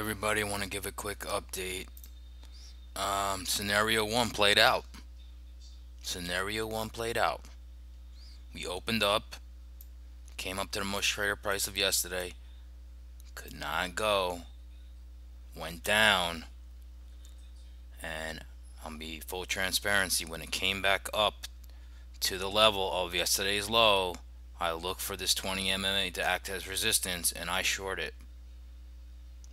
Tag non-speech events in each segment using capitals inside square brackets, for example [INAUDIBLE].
everybody I want to give a quick update. Um, scenario one played out. Scenario one played out. We opened up came up to the most trader price of yesterday. Could not go. Went down. And I'll be full transparency when it came back up to the level of yesterday's low I look for this 20 MMA to act as resistance and I short it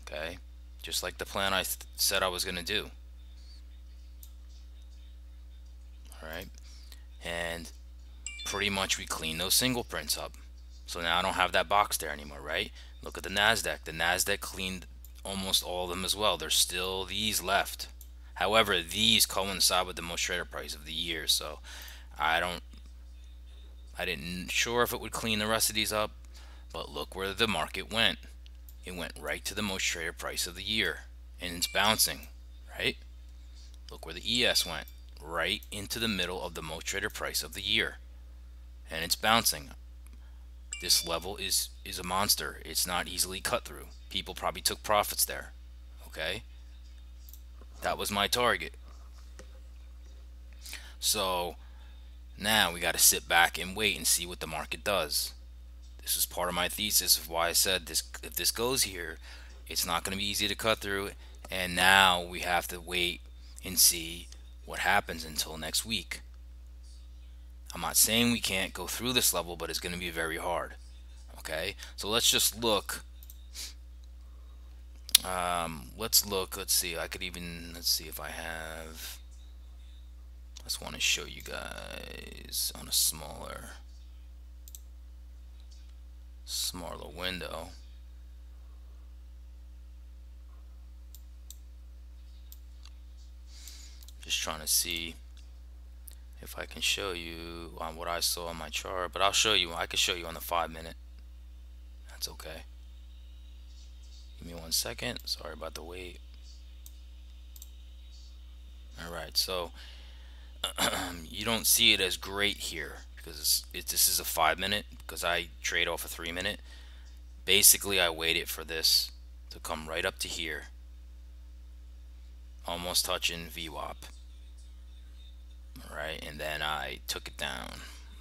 okay? Just like the plan I said I was gonna do. All right and pretty much we clean those single prints up. So now I don't have that box there anymore right? Look at the Nasdaq. The Nasdaq cleaned almost all of them as well. There's still these left. However these coincide with the most trader price of the year so I don't I didn't sure if it would clean the rest of these up but look where the market went it went right to the most trader price of the year and it's bouncing right? Look where the ES went right into the middle of the most trader price of the year and it's bouncing. This level is is a monster. It's not easily cut through. People probably took profits there okay? That was my target. So now we got to sit back and wait and see what the market does this is part of my thesis of why I said this if this goes here it's not going to be easy to cut through. And now we have to wait and see what happens until next week. I'm not saying we can't go through this level but it's going to be very hard okay? So let's just look um, let's look let's see I could even let's see if I have I just want to show you guys on a smaller smaller window. Just trying to see if I can show you on what I saw on my chart, but I'll show you. I can show you on the five minute. That's okay. Give me one second. Sorry about the wait. All right, so [CLEARS THROAT] you don't see it as great here because this is a five minute because I trade off a three minute basically I waited for this to come right up to here. Almost touching VWAP alright and then I took it down